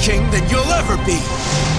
king than you'll ever be!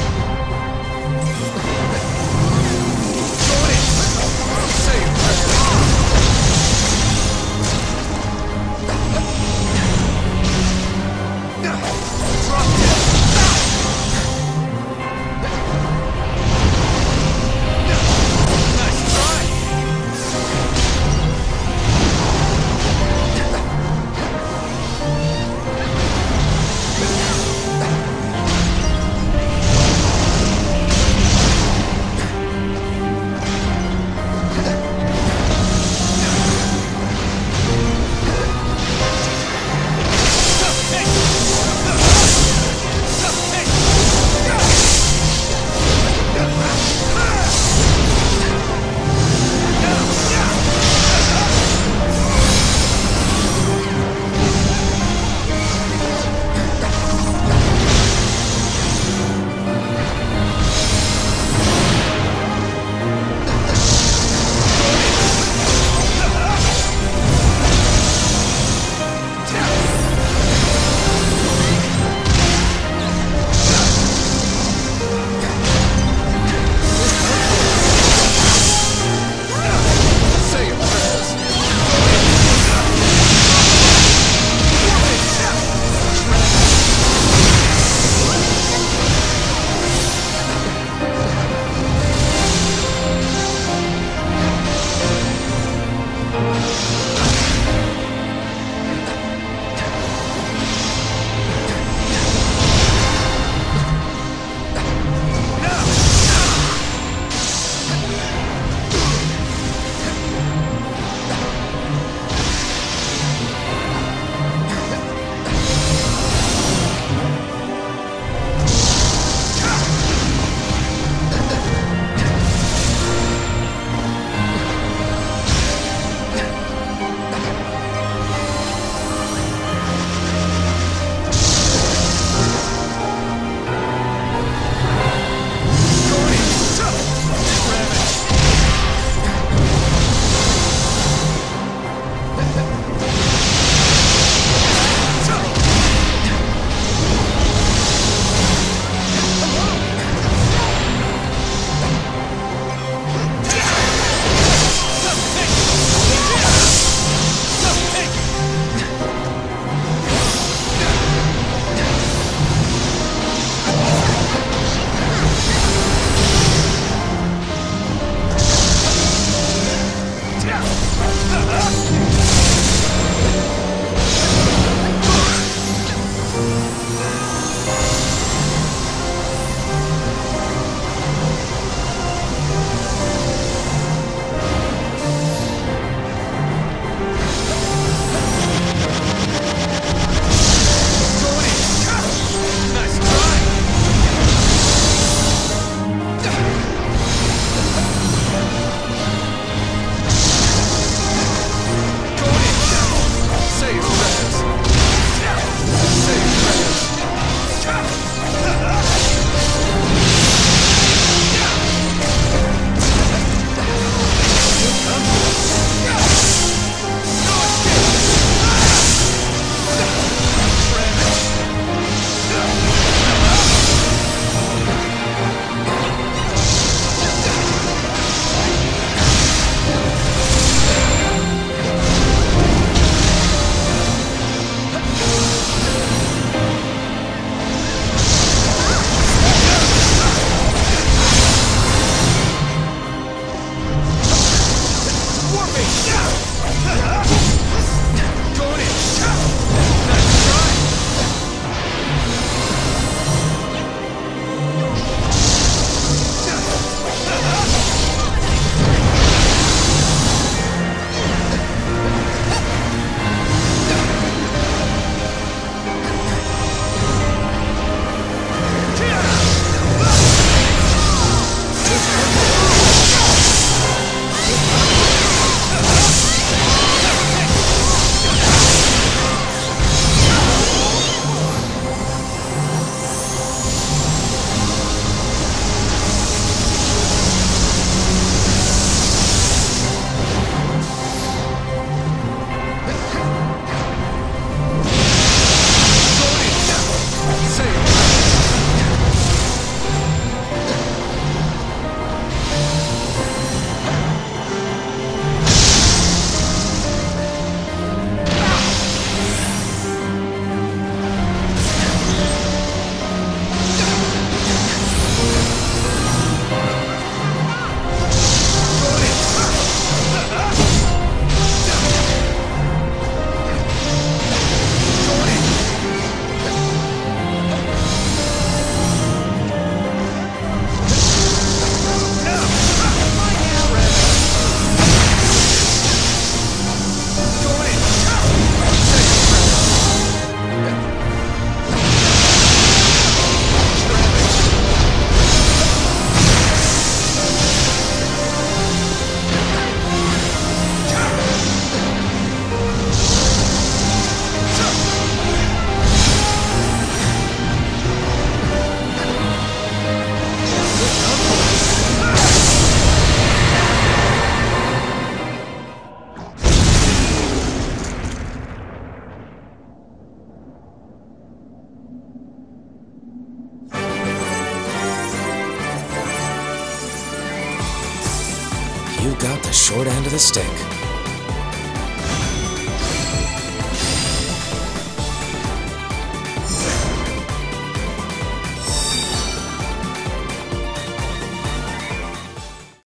The short end of the stick.